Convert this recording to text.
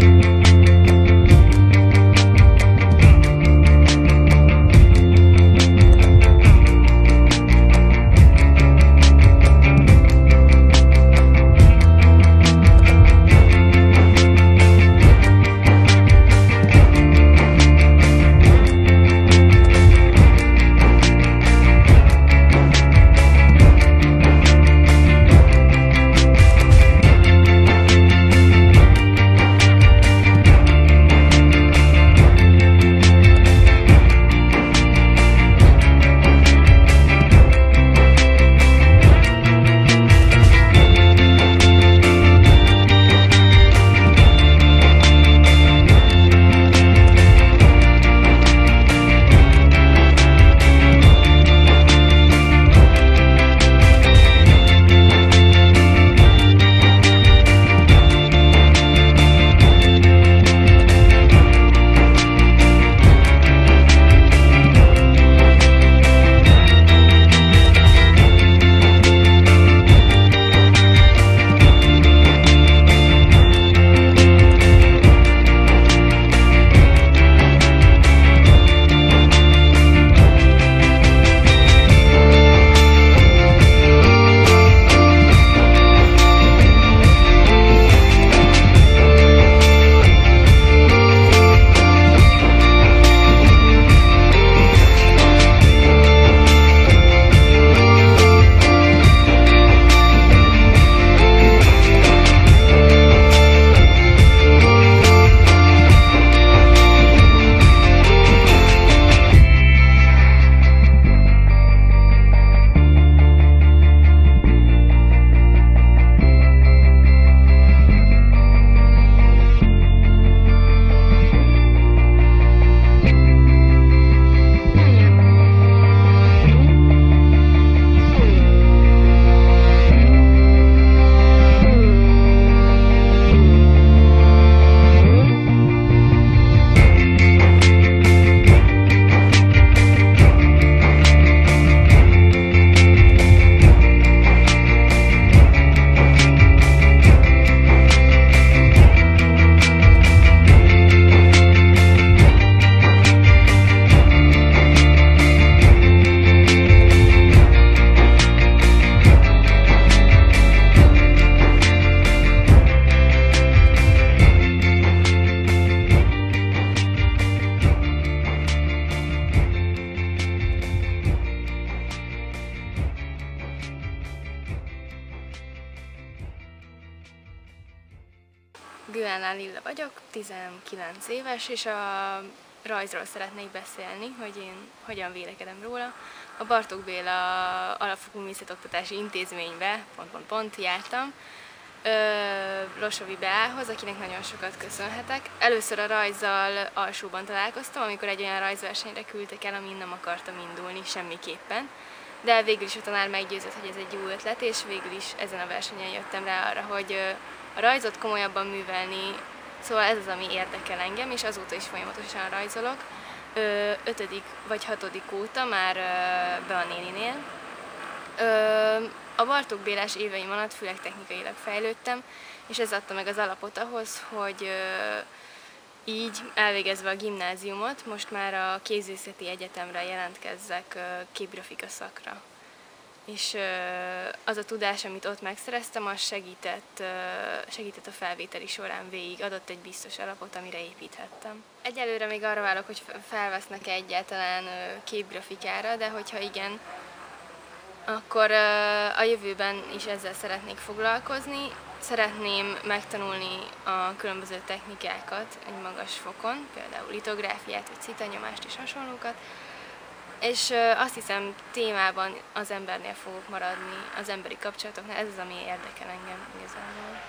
Thank you. Joanna Lilla vagyok, 19 éves, és a rajzról szeretnék beszélni, hogy én hogyan vélekedem róla. A Bartók Béla Alapfokú Műszletoktatási Intézménybe pont, pont, pont jártam, Losovi Beához, akinek nagyon sokat köszönhetek. Először a rajzzal alsóban találkoztam, amikor egy olyan rajzversenyre küldtek el, amin nem akartam indulni semmiképpen. De végül is a tanár meggyőzött, hogy ez egy jó ötlet, és végül is ezen a versenyen jöttem rá arra, hogy a rajzot komolyabban művelni, szóval ez az, ami érdekel engem, és azóta is folyamatosan rajzolok. Ötödik vagy hatodik óta már be a néninél. A Bartók Bélás éveim alatt főleg technikailag fejlődtem, és ez adta meg az alapot ahhoz, hogy így elvégezve a gimnáziumot, most már a Kézészeti Egyetemre jelentkezzek képgrafika szakra. És az a tudás, amit ott megszereztem, az segített, segített a felvételi során végig, adott egy biztos alapot, amire építhettem. Egyelőre még arra várok, hogy felvesznek -e egyáltalán képgrafikára, de hogyha igen, akkor a jövőben is ezzel szeretnék foglalkozni. Szeretném megtanulni a különböző technikákat egy magas fokon, például litográfiát, vagy citanyomást és hasonlókat, és azt hiszem témában az embernél fogok maradni, az emberi kapcsolatoknál, ez az, ami érdekel engem igazából.